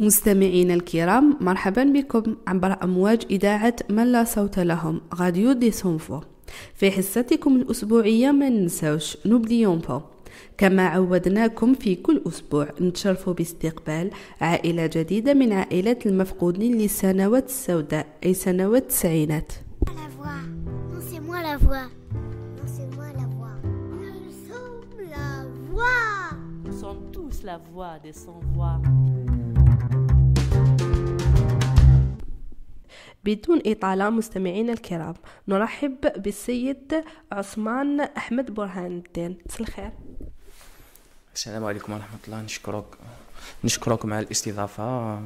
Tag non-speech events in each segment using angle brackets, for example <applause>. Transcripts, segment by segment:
مستمعينا الكرام مرحبا بكم عبر أمواج إذاعة من لا صوت لهم Radio des Sans-Voix. في حصتكم الأسبوعية ما ننساوش n'oublions pas كما عودناكم في كل أسبوع نتشرف باستقبال عائلة جديدة من عائلات المفقودين للسنوات السوداء أي سنوات التسعينات. Nous sommes la voix. Tous la voix بدون إطالة مستمعينا الكرام. نرحب بالسيد عثمان أحمد برهان الدين. مساء الخير. السلام عليكم ورحمة الله. نشكرك نشكركم على الاستضافة.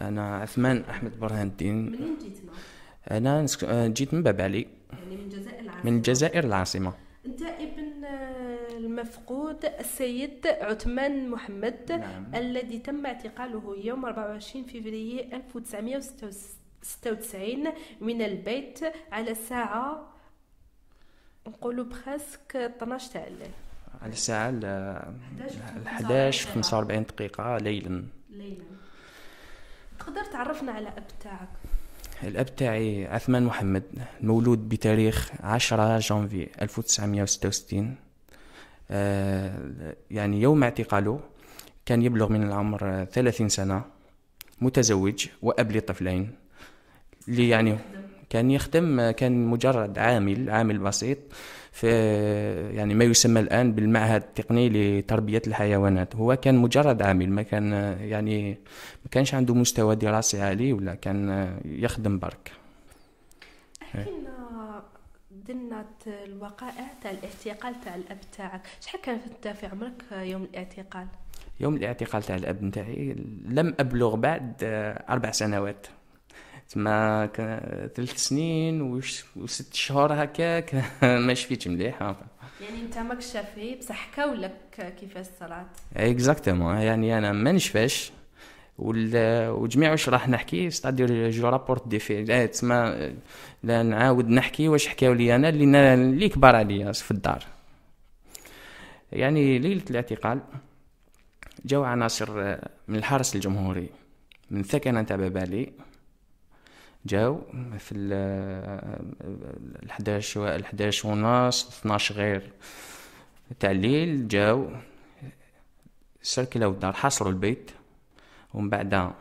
أنا عثمان أحمد برهان الدين. منين جيتنا؟ أنا نسك- جيت من باب علي. يعني من الجزائر العاصمة. من الجزائر العاصمة. أنت ابن آه، المفقود السيد عثمان محمد نعم. الذي تم اعتقاله يوم 24 فبراير 1996 من البيت على الساعة نقولوا بخاسك 12 تاع الليل. على الساعة ال- 11 11 45 دقيقة. ليلا. ليلا. تقدر تعرفنا على أب تاعك؟ الأب تاعي عثمان محمد مولود بتاريخ 10 جانفي 1966 آه، يعني يوم اعتقاله كان يبلغ من العمر آه، 30 سنة متزوج وأب لطفلين. اللي يعني كان يخدم كان مجرد عامل عامل بسيط في يعني ما يسمى الآن بالمعهد التقني لتربية الحيوانات. هو كان مجرد عامل ما كان يعني ما كانش عنده مستوى دراسي عالي ولا كان يخدم برك. احكي لنا دنا الوقائع تاع الاعتقال تاع الأب تاعك. شحال كان انت في عمرك يوم الاعتقال؟ يوم الاعتقال تاع الأب نتاعي لم أبلغ بعد أربع سنوات. تما ثلاث سنين وست شهور هكاك <laughs> ما شفيتش مليح يعني انت ماكش شافي بصح حكاو لك كيفاش صرات exactement يعني أنا ما نشفاش. وجميع واش راح نحكي؟ c'est-à-dire je rapporte des faits تسمى لا نعاود نحكي واش حكاو لي أنا اللي اللي كبار عليا في الدار. يعني ليلة الاعتقال جاو عناصر من الحرس الجمهوري من ثكنة تاع بابالي جاو في ال ال 11 و- ال 11 ونص 12 غير تاع الليل جاو سركلوا الدار حاصروا البيت. ومن بعد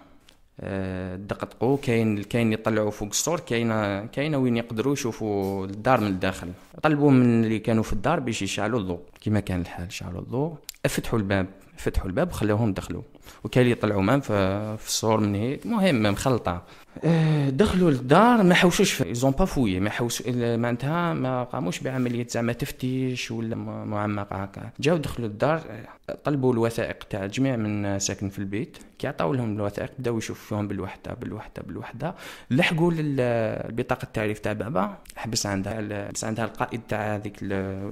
آه، دقدقوا كاين كاين يطلعوا فوق السور كاين كاين وين يقدروا يشوفوا الدار من الداخل. طلبوا من اللي كانوا في الدار باش يشعلوا الضوء كما كان الحال شعلوا الضوء. فتحوا الباب. فتحوا الباب وخلوهم دخلوا. وكان يطلعوا معهم في السور من هيك. المهم مخلطه آه، دخلوا للدار ما حوشوش ils ont pas fouillé ما حوش معناتها ما قاموش بعملية زعما تفتيش ولا م- معمقه هكا. جاو دخلوا للدار آه، طلبوا الوثائق تاع جميع من ساكن في البيت. كي عطاو لهم الوثائق بداو يشوفوا فيهم بالوحدة بالوحدة بالوحدة. لحقوا للبطاقه التعريف تاع بابا. حبس عندها حبس عندها القائد تاع هذيك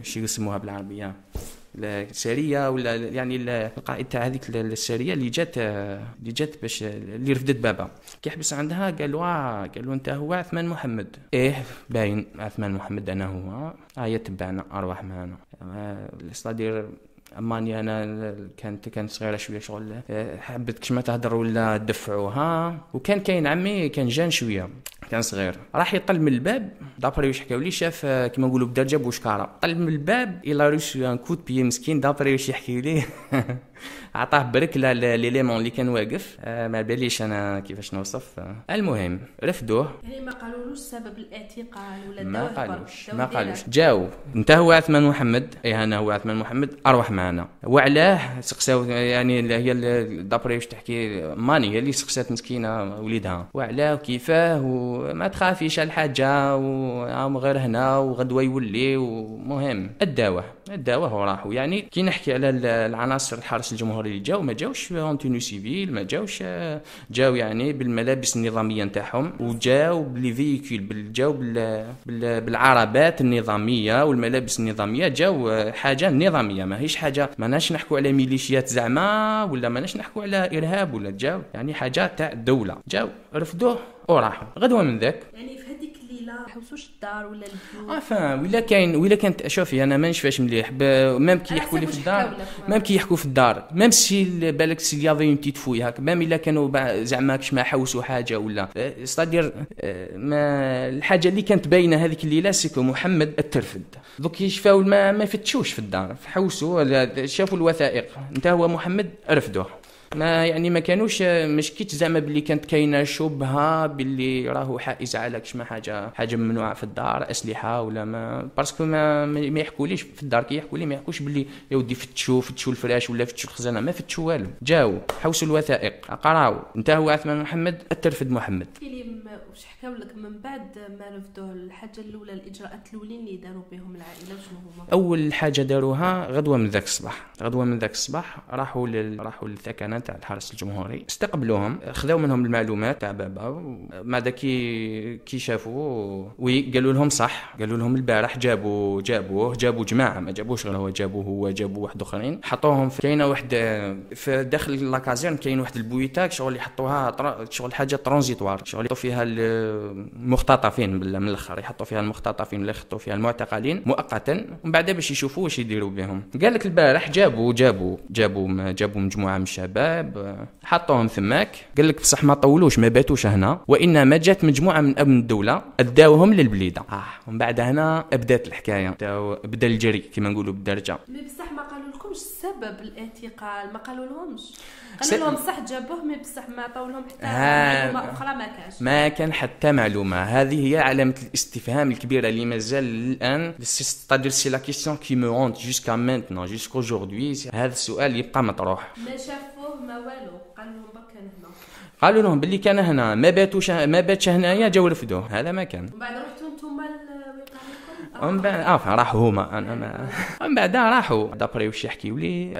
شو يسموها بالعربية. السريه ولا يعني ال- القائد تاع هذيك ال- السريه اللي جات اللي جات باش اللي رفدت بابا. كي حبس عندها قالوا آه قالوا أنت هو عثمان محمد. إيه باين عثمان محمد أنا هو. آه تبعنا ارواح معنا c'est-à-dire ماني أنا كانت كانت صغيرة شوية شغل. آه، حبت كش ما تهدر ولا دفعوها وكان كاين عمي كان jeune شوية. كان صغير. راح يطل من الباب. d'après واش حكاو لي شاف آه، كيما نقولوا بالدارجة بوشكارة طل من الباب il a reçu un coup de pied مسكين d'après واش يحكي لي. <laughs> عطاه بركلة l'élément اللي كان واقف. آه، ما باليش أنا كيفاش نوصف. آه، المهم رفدوه. يعني ما قالولوش سبب الاعتقال ولا ما قالوش برك، ما قالوش. جاو. انت هو عثمان محمد. إيه أنا هو عثمان محمد. أروح معنا. وعلاه سقساو يعني اللي هي d'après واش تحكي ماني هي اللي سقسات مسكينة وليدها. وعلاه وكيفاه وما تخافيش على الحاجة وهم غير هنا وغدوه يولي والمهم اداوه. اداوه وراحوا يعني كي نحكي على ال- العناصر الحرس الجمهوري اللي جاو ما جاوش en tenue civile ما جاوش آه، جاو يعني بالملابس النظامية نتاعهم وجاو ب les véhicules جاو بال- بال- بالعربات النظامية والملابس النظامية جاو آه، حاجة نظامية. ماهيش حاجة ماناش نحكوا على ميليشيات زعما ولا ماناش نحكوا على إرهاب ولا جاو يعني حاجة تاع الدولة جاو رفدوه وراحوا غدوة من ذاك. يعني الليلة حوسوش الدار ولا البيوت؟ افا ولا كاين ولا كانت شوفي أنا ما نشفاش مليح. même كي يحكوا لي في الدار. même كي يحكوا في الدار. même si ال- بالك s'il y avait une petite fouille هاك. même إلا كانوا زعما كش ما حوسوا حاجة ولا. c'est-à-dire ما الحاجة اللي كانت باينة هذيك الليلة c'est que محمد اترفد. دوك يشفاو ما ما فتشوش في الدار. حوسوا شافوا الوثائق. انت هو محمد رفدوه. ما يعني ما كانوش مش كيت زعما باللي كانت كاينة شبهة باللي راهو حائز على كشما حاجة حاجة ممنوعة في الدار أسلحة ولا ما parce que ما ما ما يحكوليش في الدار كي يحكوا لي ما يحكوش باللي يا ودي فتشوا فتشوا الفراش ولا فتشوا الخزانة ما فتشوا والو. جاو حوسوا الوثائق قراو انت هو عثمان محمد اترفد محمد. فيلم واش حكاو لك من بعد ما رفدوه الحاجة الأولى الإجراءات الأولين اللي داروا بهم العائلة وشنو هما؟ أول حاجة داروها غدوة من ذاك الصباح. غدوة من ذاك الصباح راحوا لل... راحوا للثكنة تاع الحرس الجمهوري. استقبلوهم خذاو منهم المعلومات تاع بابا بعد كي كي شافوا oui قالوا لهم صح. قالوا لهم البارح جابوا جابوه جابوا جماعة ما جابوش غير هو جابوه هو جابوا واحد آخرين. حطوهم في كاينة واحد في داخل la caserne كاين واحد البويتاك شغل يحطوها شغل حاجة transitoire. شغل يحطوا فيها المختطفين من الأخر يحطوا فيها المختطفين ولا يحطوا فيها المعتقلين مؤقتا. ومن بعد باش يشوفوا واش يديروا بهم. قال لك البارح جابوا جابوا جابوا جابوا مجموعة من الشباب آه، حطوهم ثماك. قال لك بصح ما طولوش ما باتوش هنا. وانما جات مجموعة من امن الدولة أداوهم للبليدة. آه ومن بعد هنا بدات الحكاية. بدأ الجري كما نقولوا بالدرجة. بصح ما لكمش سبب الاعتقال ما قالوا لهمش. قالوا لهم صح جابوه mais بصح ما عطاو لهم حتى. معلومه أخرى ما كانش ما كان حتى معلومة. هذه هي علامة الاستفهام الكبيرة اللي مازال الآن. c'est-à-dire c'est la question qui me hante jusqu'à maintenant jusqu'à aujourd'hui هذا السؤال يبقى مطروح. ما شافوه ما والو. قال لهم برك كان هنا. قالوا لهم باللي كان هنا. ما باتوش ما باتش هنايا جاو رفدوه. هذا ما كان. ومن بعد ومن بعد آه راحوا هما. أنا ما ومن بعد راحوا. d'après واش يحكيو لي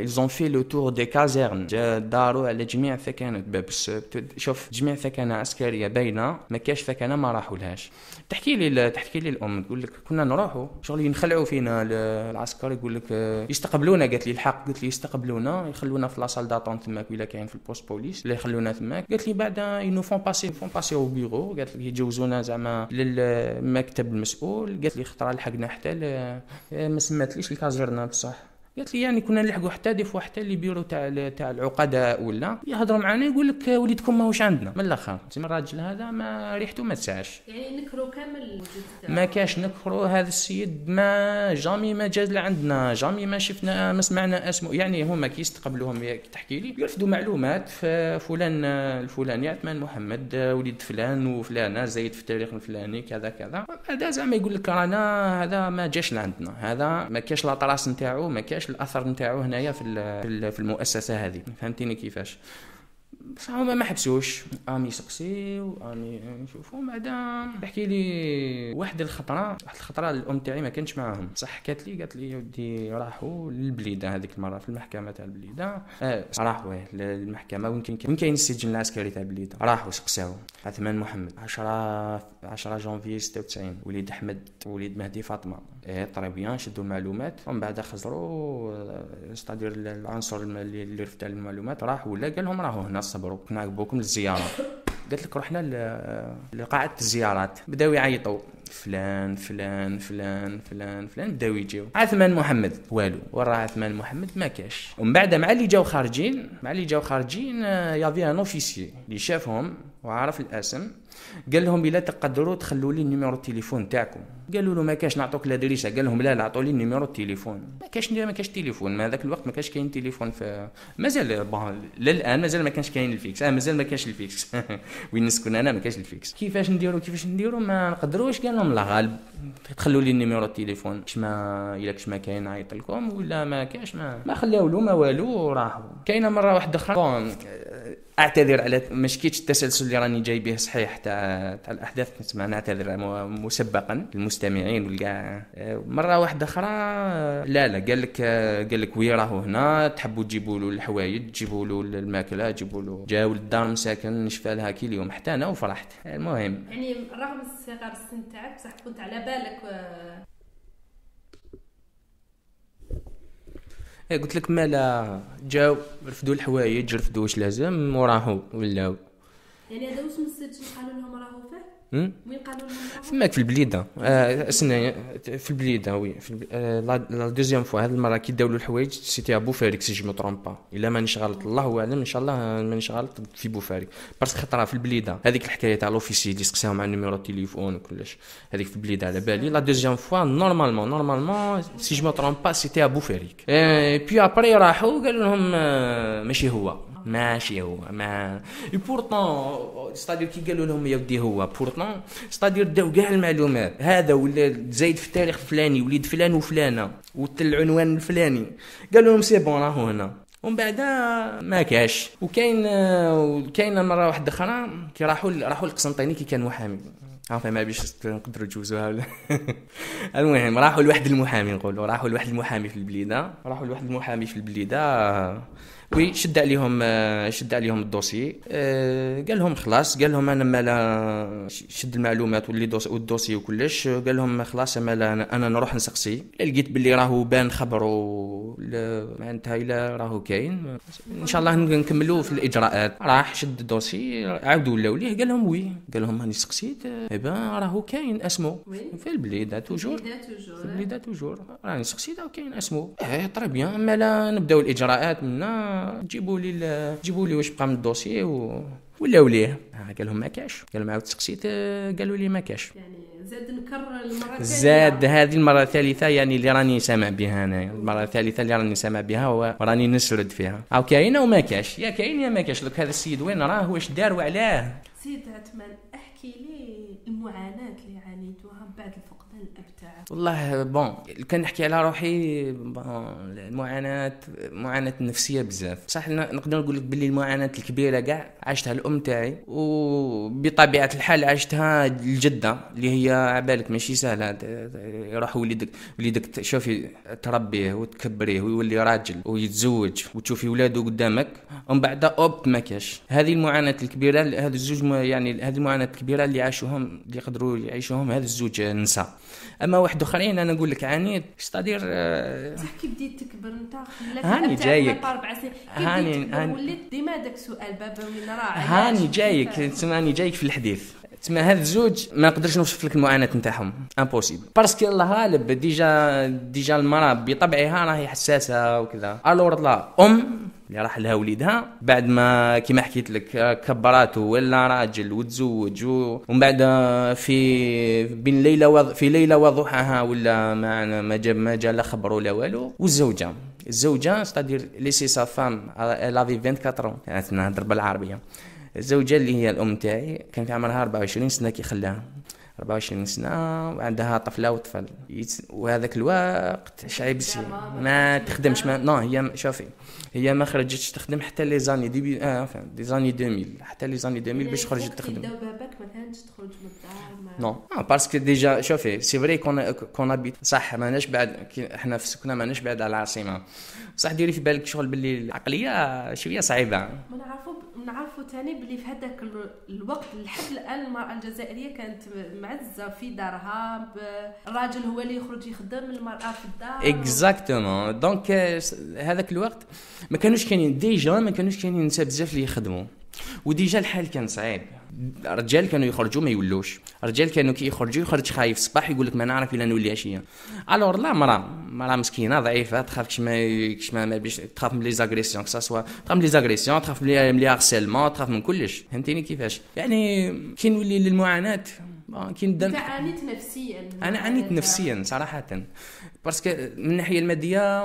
ils ont fait le tour des casernes داروا على جميع الثكنات باب السبت شوف جميع ثكنه عسكرية باينة ما كاش ثكنه ما راحوا لهاش تحكي لي تحكي لي الأم تقول لك كنا نروحوا. شغل ينخلعوا فينا ال- العسكر يقول لك آه، يستقبلونا قالت لي الحق. قالت لي يستقبلونا يخلونا في la salle d'attente تماك ولا كاين في ال poste police ولا يخلونا تماك قالت لي بعد ils nous font passer font passer au bureau قالت لي يجوزونا زعما للمكتب المسؤول. قالت لي خطره لحقنا حتى ما سماتليش ال caserne بصح قالت لي يعني كنا نلحقوا حتى des fois حتى les bureaux تاع تاع العقداء ولا. يهضروا معنا يقول لك وليدكم ماهوش عندنا. من الأخر تسمى الراجل هذا ما ريحته ما تسعش يعني نكروا كامل. ما كاش نكرو هذا السيد ما jamais ما جاز لعندنا jamais ما شفنا ما سمعنا اسمه. يعني هما كي يستقبلوهم كي تحكي لي. يرفدوا معلومات فلان الفلاني عثمان محمد وليد فلان وفلانة زايد في التاريخ الفلاني كذا كذا. هذا زعما يقول لك رانا هذا ما جاش لعندنا. هذا ما كاش la trace نتاعو ما كاش الأثر نتاعو هنايا في في المؤسسة هذه. فهمتيني كيفاش؟ بصح هما ما حبسوش. قام يسقسيو قام يشوفوا بعدا يحكي لي واحد الخطرة واحد الخطرة الأم تاعي ما كانتش معاهم. صح حكات لي قالت لي ودي راحوا للبليدة هذيك المرة في المحكمة تاع البليدة. آه راحوا للمحكمة. وين كاين وين كاين السجن العسكري تاع البليدة؟ راحوا سقساو. عثمان محمد 10 10 جونفي 96 وليد أحمد وليد مهدي فاطمة. et très bien شدوا المعلومات. ومن بعد خزروا c'est-à-dire العنصر الم- اللي رفد المعلومات. راح ولا قال لهم راهو هنا صبروا. كنا عقبوكم للزيارة. قالت لك رحنا لقاعة الزيارات. بداو يعيطوا. فلان فلان فلان فلان فلان. بداو يجيو. عثمان محمد. والو. ورا عثمان محمد ما كاش. ومن بعد مع اللي جاو خارجين مع اللي جاو خارجين y avait un officier اللي شافهم وعرف الاسم. قال لهم إلا تقدروا تخلوا لي ال numéro التليفون تاعكم. قالوا له ما كاش نعطوك ال adresse قال لهم لا لا عطوا لي ال numéro التليفون. ما كاش ما كاش تليفون ما ذاك الوقت ما كاش كاين تليفون في مازال للان مازال ما كانش كاين ال fixe. آه مازال ما كاش ال fixe. <laughs> وين نسكن أنا؟ ما كاش ال fixe. كيفاش نديروا كيفاش نديروا ما نقدروش. قال لهم لا غالب تخلوا لي ال numéro التليفون. كش ما إلا كش ما كاين نعيط لكم ولا ما كاش ما ما خلاو له ما والو وراحوا كاينة مرة واحدة أخرى؟ أعتذر على ما شكيتش التسلسل اللي راني جاي به صحيح تاع تاع الأحداث نسمع نعتذر مسبقا للمستمعين والكاع مرة واحدة أخرى لا لا قال لك قال لك وي راهو هنا تحبوا تجيبوا له الحوايج تجيبوا له الماكلة تجيبوا له جاو للدار مساكن نشفى لها كي اليوم حتى أنا وفرحت. المهم. يعني رغم صغر السن تاعك بصح كنت على بالك آه، قلت لك مالا جاو رفدوا الحوايج رفدوا واش لازم وراحوا ولاو. يعني هذا واش السجن قالوا لهم راهو فيه؟ فماك في البليده سنة في البليده oui في la deuxième fois هاد المره كي داولوا الحوايج c'était à بوفاريك si je me trompe pas الا مانيش غلط الله اعلم ان شاء الله مانيش غلط في بوفاريك parce que خطره في البليده هذيك الحكاية تاع l'officier اللي سقساهم على numéro التليفون وكلش هذيك في البليده على بالي la deuxième fois normalement normalement si je me trompe pas c'était à بوفاريك puis après راحوا قالوا لهم ماشي هو ماشي هو mais pourtant c'est-à-dire كي قالوا لهم يا ودي هو pourtant c'est-à-dire داو كاع المعلومات. هذاك زايد في التاريخ الفلاني وليد فلان وفلانة والعنوان الفلاني. قالوا لهم c'est bon راهو هنا. ومن بعد ما كاش. وكاين وكاين مرة واحدة أخرى كي راحوا راحوا القسنطيني كي كان محامي. عارفه ما بيش نقدروا نجوزوها ولا؟ <laughs> المهم راحوا لواحد المحامي نقولوا. راحوا لواحد المحامي في البليدة. راحوا لواحد المحامي في البليدة. oui شد عليهم شد عليهم ال dossier. آه، قال لهم خلاص قال لهم أنا مالا شد المعلومات واللي دوس وال dossier وكلش. قال لهم خلاص مالا أنا, نروح نسقسي. لقيت باللي راهو بان خبروا ل- معناتها إلا راهو كاين. إن شاء الله نكملوا في الإجراءات. راح شد ال dossier عاودوا ولاو ليه. قال لهم oui. قال لهم راني سقسيت. eh ben راهو كاين اسمه oui. في البليده toujours. في البليده toujours. راني سقسيت أو كاين اسمه et très bien. اما لا نبداو الإجراءات منا. جيبوا لي جيبوا لي واش بقى من ال dossier و ولاو ليه. قال لهم ما كاش قال لهم عاود سقسيت آه، قالوا لي ما كاش يعني زاد نكرر المرة زاد هذه المرة الثالثة يعني اللي راني سامع بها أنا. المرة الثالثة اللي راني سامع بها وراني نسرد فيها. أو كاينة وما كاش يا كاين يا ما كاش لك هذا السيد وين راه؟ واش دار وعلاه سيد عثمان احكي لي المعاناة اللي عانيتوها بعد الفقدان الاب والله بون كان نحكي على روحي بون المعاناة معاناة نفسيه بزاف. صح نقدر نقول لك باللي المعاناة الكبيرة كاع عشتها الأم تاعي وبطبيعة الحال عشتها الجدة اللي هي عبالك ماشي سهلة يروح وليدك وليدك ت- شوفي تربيه وتكبريه ويولي راجل ويتزوج وتشوفي ولاده قدامك ومن بعد أوب ما كاش. هذه المعاناة الكبيرة هذه الزوج يعني هذه المعاناة الكبيرة اللي عاشوهم اللي يقدروا يعيشوهم هذا الزوج نساء. أما واحد آخرين أنا نقول لك عانيت c'est-à-dire آه، كي بديت تكبر أنت هاني جايك. هاني- هاني. وليت ديما داك السؤال بابا وين راه هاني؟ جايك؟ تسمعني جايك في الحديث تسمى هذا الزوج ما نقدرش نوصف لك المعاناة نتاعهم. impossible parce que الله غالب déjà déjà المرأة بطبعها راهي حساسة وكذا. alors لا أم اللي راح لها وليدها بعد ما كيما حكيت لك كبراته ولا راجل وتزوج ومن بعد في بين ليلة وض... في ليلة وضحاها ولا ما ما جا ما جا لا خبر ولا والو والزوجة. الزوجة c'est-à-dire laisser sa femme l'avait 24 يعني نهضر بالعربية. الزوجة اللي هي الأم تاعي كان في عمرها 24 سنة كي خلاها. 24 سنة وعندها طفلة وطفل. وهذاك الوقت شعيب سي ما تخدمش maintenant هي شوفي هي ما خرجتش تخدم حتى les années début آه فهم des années 2000 حتى les années 2000 باش خرجت تخدم. باباك ما كانتش تخرج من الدار ما نو آه parce que déjà شوفي c'est vrai qu'on qu'on habite صح ماناش بعد إحنا في سكنة ماناش بعد على العاصمة. صح ديري في بالك شغل باللي العقلية شوية صعيبة. ما نعرفوا نعرفوا تاني بلي في هذاك ال- الوقت لحد الآن المرأة الجزائرية كانت معزة في دارها الراجل هو اللي يخرج يخدم المرأة في الدار. exactement donc آه، هذاك الوقت ما كانوش كاينين déjà ما كانوش كاينين نساء بزاف اللي يخدموا. و déjà الحال كان صعيب. الرجال كانوا يخرجوا ما يولوش. الرجال كانوا كي يخرجوا يخرج خايف. الصباح يقول لك ما نعرف إلا نولي عشية. alors لا مرا مرا مسكينة ضعيفة تخاف كش ما كش ما بيش تخاف من les agressions comme ça تخاف من les agressions تخاف من les- harcèlements تخاف من كلش. فهمتيني كيفاش؟ يعني كي نولي للمعاناة كي نبدا أنت عانيت نفسيا أنا عانيت نفسيا صراحة. parce que من الناحية المادية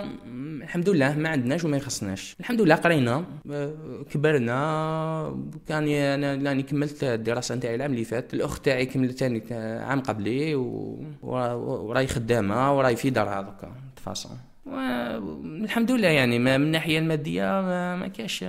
الحمد لله ما عندناش وما يخصناش. الحمد لله قرينا آه، كبرنا. كان أنا l'année كملت الدراسة نتاعي العام اللي فات الاخت تاعي كملت ثاني عام قبلي و- ورا- وراي خدامة وراي في دارها de toute façon الحمد لله يعني ما من الناحية المادية ما, ما كاش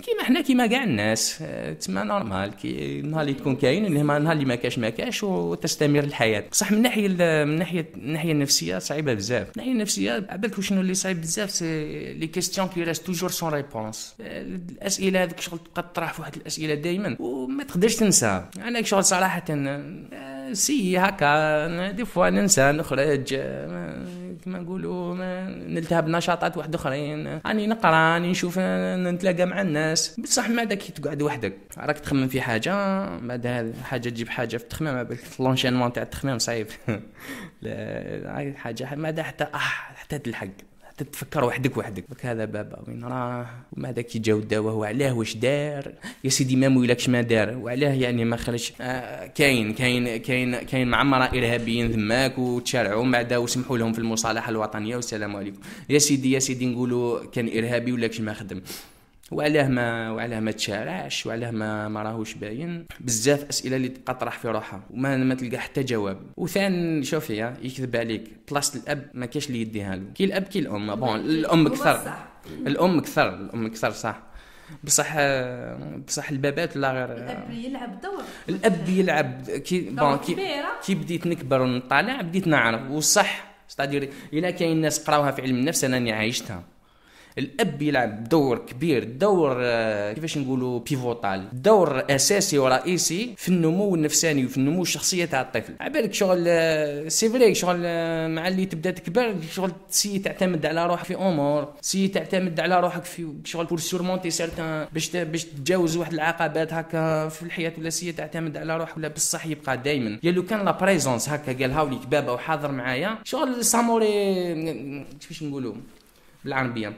كيما حنا كيما كاع الناس. آه، تسمى normal. كي نهار اللي تكون كاين اللي ما نهار اللي ما كاش ما كاش وتستمر الحياة. بصح من الناحيه من ناحيه من الناحيه النفسية صعيبة بزاف. من الناحيه النفسية عبالك شنو اللي صعيب بزاف c'est les questions qui restent toujours sans réponse الأسئلة هذيك شغل تبقى تطرح في واحد الأسئلة دائما وما تقدرش تنسى أنا شغل صراحة آه، c'est هكا des fois ننسى نخرج كما نقولوا نلتهى ب نشاطات واحد أخرين. راني نقرا راني نشوف نتلاقى مع الناس. بصح ما داك كي تقعد وحدك. راك تخمم في حاجة بعد حاجة تجيب حاجة في التخمام لونشينمون تاع التخمام صعيب <laughs> حاجة ما دا حتى آه حتى تلحق. حتى تفكر وحدك وحدك. داك هذا بابا وين راه؟ وما داك يجاو الدواء؟ وعلاه واش دار؟ يا سيدي ما مويلكش ما دار. وعلاه يعني ما خرج آه كاين كاين كاين كاين معمره ارهابيين ثماك وتشارعوا من بعد وسمحوا لهم في المصالحة الوطنية والسلام عليكم. يا سيدي يا سيدي نقولوا كان إرهابي ولكن ما خدم. وعلاه ما وعلاه ما تشارعش وعلاه ما ما راهوش باين. بزاف أسئلة اللي تبقى تطرح في روحها وما ما تلقى حتى جواب. وثان شوفي يا يكذب عليك بلاصة الأب ما كاش اللي يديها له. كي الأب كي الأم. bon الأم أكثر الأم أكثر الأم أكثر صح. بصح بصح البابات لا غير الأب يلعب دور. الأب يلعب كي bon كي. كي بديت نكبر ونطالع بديت نعرف. وصح c'est-à-dire إلا كاين ناس قراوها في علم النفس أنا عايشتها. الأب يلعب دور كبير دور آه، كيفاش نقولوا pivotal دور أساسي ورئيسي في النمو النفساني وفي النمو الشخصية تاع الطفل. عبالك شغل آه، c'est vrai شغل آه، مع اللي تبدا تكبر شغل سي تعتمد على روحك في أمور سي تعتمد على روحك في شغل pour surmonter certains باش باش تتجاوز واحد العقبات هكا في الحياة ولا سي تعتمد على روحك ولا بصح يبقى دائما يا لو كان la présence هكا قال هاوليك بابا وحاضر معايا. شغل ça m'aurait كيفاش نقولوا بالعربية.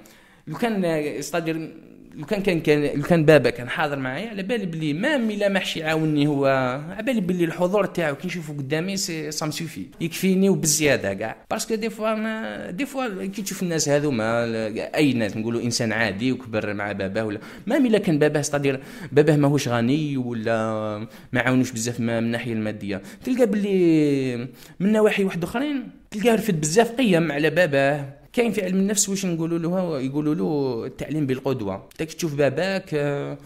لو كان c'est-à-dire لو كان كان لو كان بابا كان حاضر معايا على بالي بلي même إلا ما حش يعاوني هو. على بالي بلي الحضور تاعو كي نشوفه قدامي ça me suffit يكفيني وبزيادة كاع. parce que des fois ما des fois كي تشوف الناس هذوما أي ناس نقولوا إنسان عادي وكبر مع باباه ولا même إلا كان باباه c'est-à-dire باباه ماهوش غني ولا ما عاونوش بزاف من الناحية المادية. تلقى بلي من نواحي واحد أخرين تلقاه رفد بزاف قيم على باباه. كاين في علم النفس واش نقولوا له يقولوا له التعليم بالقدوة. انت تشوف باباك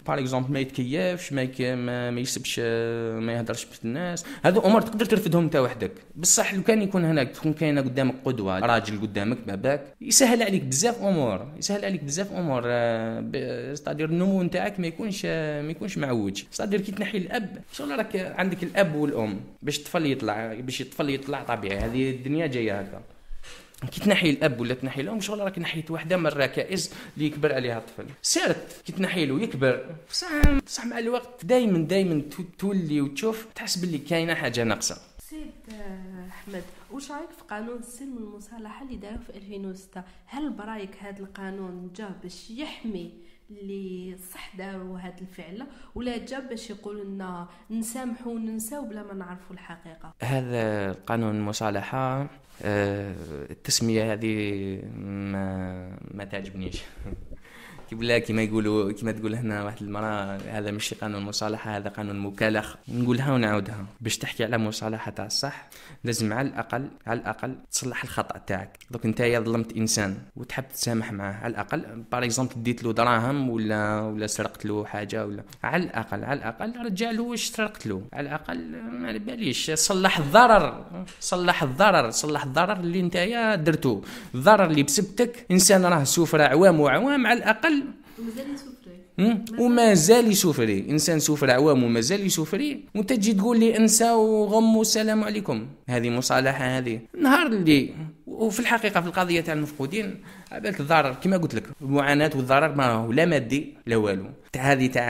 par exemple ما يتكيفش ما ما, يسبش آه، ما يهدرش في الناس. هذو أمور تقدر ترفدهم انت وحدك. بصح لو كان يكون هناك تكون كاينة قدامك قدوة راجل قدامك باباك يسهل عليك بزاف أمور يسهل عليك بزاف أمور c'est-à-dire النمو نتاعك ما يكونش آه، ما يكونش معوج. c'est-à-dire كي تنحي الأب شغل راك عندك الأب والأم باش الطفل يطلع باش الطفل يطلع طبيعي. هذه الدنيا جاية هكا. كي تنحي الأب ولا تنحي الأم شغل راك نحيت واحدة من الركائز اللي يكبر عليها الطفل. سيرت كي تنحي له يكبر. بصح بصح مع الوقت دائما دائما تولي وتشوف تحس باللي كاينة حاجة ناقصة. سيد آه، أحمد واش رأيك في قانون السلم والمصالحه اللي داروه في 2006 هل برأيك هذا القانون جا باش يحمي اللي صح داروا هذه الفعله ولا جا باش يقول لنا نسامحوا وننساو بلا ما نعرفوا الحقيقة. هذا قانون المصالحه آه، التسمية هذه ما ما تعجبنيش. <laughs> كيقول كيما يقولوا كيما تقول هنا واحد المرأة هذا مش قانون مصالحة هذا قانون مكالخ نقولها ونعاودها. باش تحكي على مصالحه تاع الصح لازم على الأقل على الأقل تصلح الخطأ تاعك. دوك انت ظلمت إنسان وتحب تسامح معاه. على الأقل par exemple ديت له دراهم ولا ولا سرقت له حاجة ولا. على الأقل على الأقل رجع له واش سرقت له. على الأقل ما على باليش. صلح الضرر. صلح الضرر. صلح الضرر اللي انت يا درتو. الضرر اللي بسبتك إنسان راه souffert اعوام وعوام. على الأقل ومازال يسوفري. مم. وما زال يسوفري. إنسان souffert عوام وما زال يسوفري. وانت تجي تقول لي انسى وغم والسلام عليكم. هذه مصالحة هذه. النهار اللي وفي الحقيقة في القضية تاع المفقودين عبالك الضرر كما قلت لك المعاناة والضرر ما هو لا مادي لا والو. تاع هذه تاع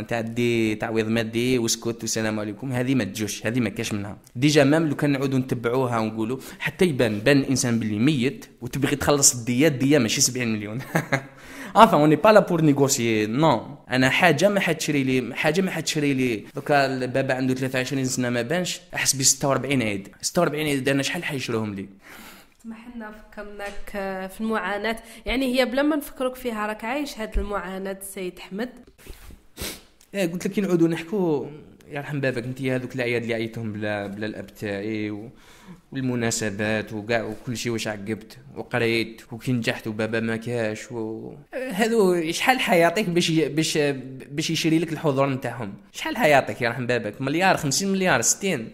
تاع دي تعويض مادي وسكوت والسلام عليكم هذه ما تجوش هذه ما كاش منها. déjà même لو كان نعودوا نتبعوها ونقولوا حتى يبان بان الانسان باللي ميت وتبغي تخلص الدية الدية ماشي 70 مليون. <laughs> enfin on n'est pas là pour négocier. non أنا حاجة ما حتشري لي حاجة ما حتشري لي. donc البابا عنده 23 سنة ما بانش. أحس ب 46 عيد. 46 عيد أنا شحال حيشروهم لي؟ ما حنا فكرناك آه، في المعاناة. يعني هي بلا ما نفكروك فيها راك عايش هذه المعاناة السيد أحمد؟ إيه قلت لك كي نعودوا نحكوا يرحم بابك أنت هذوك العياد اللي عيطهم بلا بلا الأب تاعي و... والمناسبات وكاع وكل شيء واش عقبت وقريت وكي نجحت وبابا ما كاش و... هذو شحال حيعطيك باش. باش باش يشري لك الحضور نتاعهم؟ شحال حيعطيك يرحم بابك مليار 50 مليار 60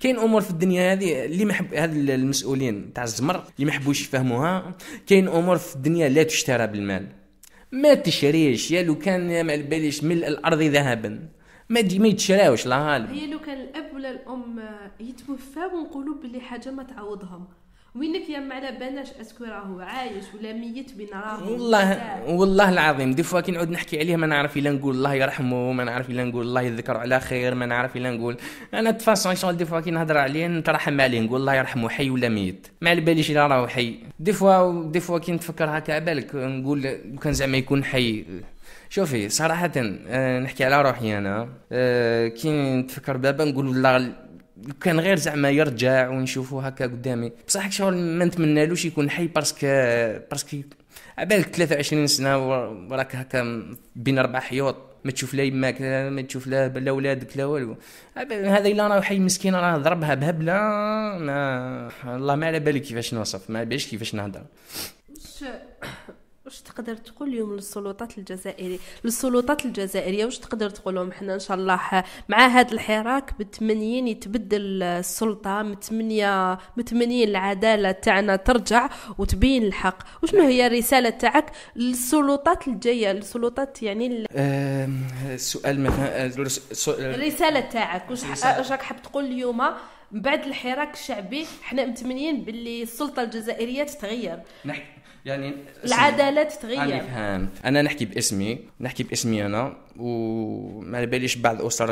كاين أمور في الدنيا هذه اللي ما حب هاد المسؤولين تاع الزمر اللي ما يحبوش يفهموها. كاين أمور في الدنيا لا تشترى بالمال. ما تشريش يا لو كان ما باليش ملء الأرض ذهبا. ما دي ما يتشراوش لا غالب هي لو كان الأب ولا الأم يتوفاو ونقولوا بلي حاجة ما تعوضهم. وينك يا ما على بالناش est-ce que راهو عايش ولا ميت بين راهو. والله والله العظيم des fois كي نعود نحكي عليه ما نعرف إلا نقول الله يرحمه ما نعرف إلا نقول الله يذكر على خير ما نعرف إلا نقول أنا تفاصيل شغل des fois كي نهضر عليه نترحم عليه نقول الله يرحمه حي ولا ميت؟ ما على باليش إلا راهو حي. des fois des fois كي نتفكر هكا على بالك نقول كان زعما يكون حي. شوفي صراحة آه، نحكي على روحي أنا. آه، كي نتفكر بابا نقول والله كان غير زعما يرجع ونشوفه هكا قدامي. بصح شغل ما نتمنالوش يكون حي parce que parce que عبالك 23 سنة وراك هكا بين أربع حيوط. ما تشوف لا يماك ما تشوف لا لا ولادك لا والو. هذا إلا راه حي مسكين راه ضربها بهبلة. ما الله ما على بالي كيفاش نوصف ما باليش كيفاش نهضر. واش تقدر تقول اليوم للسلطات الجزائرية للسلطات الجزائرية واش تقدر تقول لهم؟ حنا إن شاء الله مع هذا الحراك متمنيين يتبدل السلطة متمنية متمنيين العدالة تاعنا ترجع وتبين الحق. وشنو هي الرسالة تاعك للسلطات الجاية؟ للسلطات يعني ال- السؤال مثلا آه، الرسالة تاعك. واش. واش راك حاب تقول اليوم من بعد الحراك الشعبي؟ حنا متمنيين باللي السلطة الجزائرية تتغير. يعني العدالة راني تتغير فهمت أنا نحكي باسمي نحكي باسمي أنا وما باليش بعض الاسر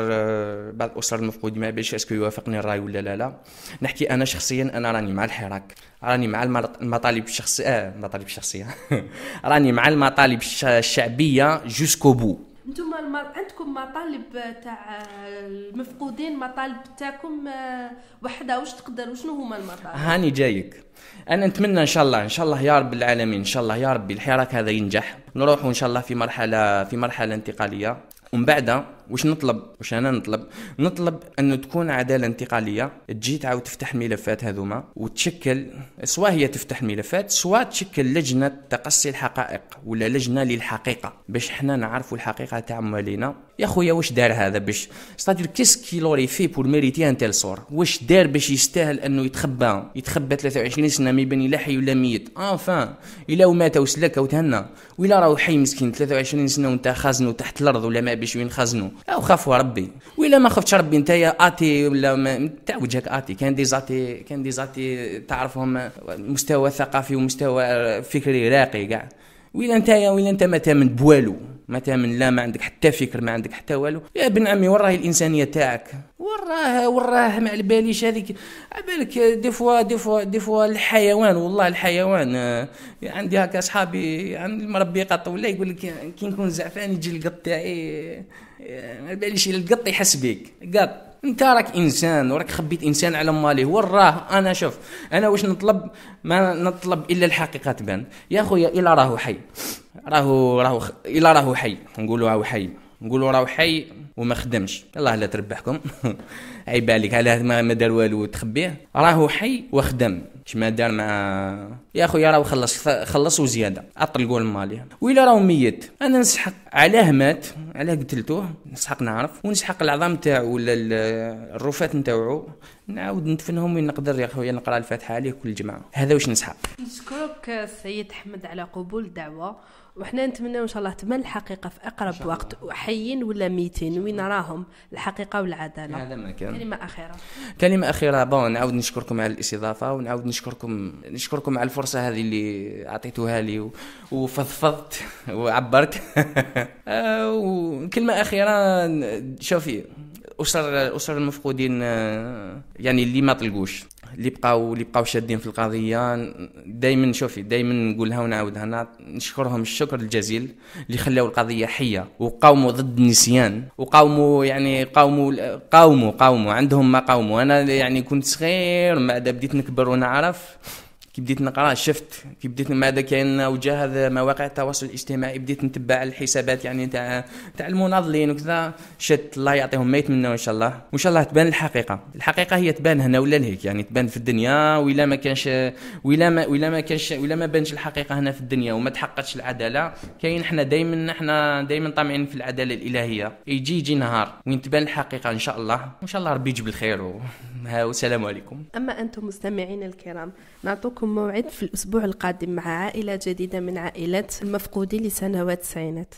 بعض الاسر المفقودين ما باليش est-ce que يوافقني الراي ولا لا لا. نحكي أنا شخصيا أنا راني مع الحراك راني مع المطالب الشخصيه آه المطالب الشخصيه <laughs> راني مع المطالب الش- الشعبية jusqu'au bout أنتم. عندكم مطالب تاع المفقودين مطالب تاعكم آه، وحده واش تقدر وشنو هما المطالب؟ هاني جايك. أنا نتمنى إن شاء الله إن شاء الله يا رب العالمين إن شاء الله يا ربي الحراك هذا ينجح. نروح إن شاء الله في مرحلة في مرحلة انتقالية. ومن بعد واش نطلب؟ واش أنا نطلب؟ نطلب انه تكون عدالة انتقالية تجي تعاود تفتح الملفات هذوما وتشكل سواء هي تفتح الملفات سواء تشكل لجنة تقصي الحقائق ولا لجنة للحقيقة. باش حنا نعرفوا الحقيقة تاع موالينا يا خويا واش دار هذا باش؟ c'est-à-dire qu'est-ce qu'il aurait fait pour mériter un tel sort واش دار باش يستاهل أنه يتخبى؟ يتخبى 23 سنة ما يبان لا حي ولا ميت. enfin إلا ومات وسلك وتهنى ولا راهو حي مسكين 23 سنة وانت خازنه تحت الأرض ولا ما باش وين خازنه أو خافوا ربي. ولا ما خفتش ربي أنت يا athée ولا تاع وجهك athée. كان des athées كان des athées تعرفهم مستوى ثقافي ومستوى فكري راقي كاع. ويلا أنت ويلا أنت ما تامن بوالو. ما تامن لا ما عندك حتى فكر ما عندك حتى والو. يا ابن عمي وين راهي الإنسانية تاعك؟ وراه وراه ما على باليش هذيك. بالك des fois des fois des fois الحيوان. والله الحيوان آه، عندي هكا أصحابي عندي مربي قط ولا يقول لك كي نكون زعفان يجي القط تاعي آه، ما باليش القط يحس بيك. قط انت راك إنسان وراك خبيت إنسان على ماليه وراه أنا شوف أنا واش نطلب؟ ما نطلب إلا الحقيقة تبان. يا خويا إلا راهو حي. راهو راهو إلا راهو حي نقولوا راهو حي. نقولوا راهو حي وما خدمش. الله لا تربحكم. <laughs> عيب عليك. على ما دار والو تخبيه؟ راهو حي وخدم. كما دار مع يا خويا راهو خلص خلص وزيادة. اطلقوا الماليه وإلا راهو ميت. أنا نسحق. علاه مات. علاه قتلتوه. نسحق نعرف. ونسحق العظام تاعو ولا ال- الرفات نتاوعو نعاود ندفنهم وين نقدر يا خويا نقرأ الفاتحة عليه كل جمعه هذا واش نسحق؟ نشكرك السيد أحمد على قبول الدعوة. وحنا نتمنى إن شاء الله تبان الحقيقة في أقرب وقت حيين ولا ميتين وين راهم؟ الحقيقة والعدالة. هذا ما كان. كلمة أخيرة. كلمة أخيرة بون نعاود نشكركم على الاستضافة ونعاود نشكركم نشكركم على الفرصة هذه اللي أعطيتوها لي و- وفضفضت وعبرت. <laughs> آه، وكلمة أخيرة شوفي أسر الأسر المفقودين آه، يعني اللي ما طلقوش. اللي بقاو اللي بقاو شادين في القضية دائما شوفي دائما نقولها ونعاودها نشكرهم الشكر الجزيل اللي خلاو القضية حية وقاوموا ضد النسيان وقاوموا يعني قاوموا قاوموا قاوموا عندهم ما قاوموا. أنا يعني كنت صغير ما بديت نكبر ونعرف. كي بديت نقرا شفت كي بديت ما عاد كاين وجه مواقع التواصل الاجتماعي بديت نتبع الحسابات يعني تاع تاع المناضلين وكذا. شت الله يعطيهم ما يتمنوا إن شاء الله. وإن شاء الله تبان الحقيقة. الحقيقة هي تبان هنا ولا لهيك يعني تبان في الدنيا ولا ما كانش ولا ما ولا ما كانش ولا ما بانش الحقيقة هنا في الدنيا وما تحققش العدالة. كاين إحنا دائما إحنا دائما طامعين في العدالة الإلهية. يجي يجي نهار وين تبان الحقيقة إن شاء الله. وإن شاء الله ربي يجيب الخير. والسلام عليكم. أما أنتم مستمعين الكرام نعطوكم موعد في الأسبوع القادم مع عائلة جديدة من عائلات المفقودين لسنوات التسعينات